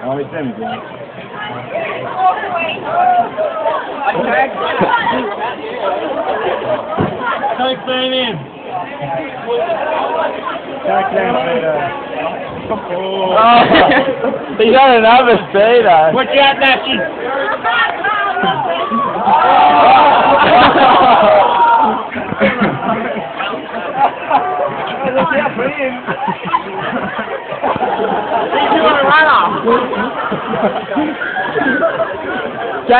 Oh, it's them again. Take them in. Jack Lampard. Oh, he's on another speeder. Watch out, Nashy. क्या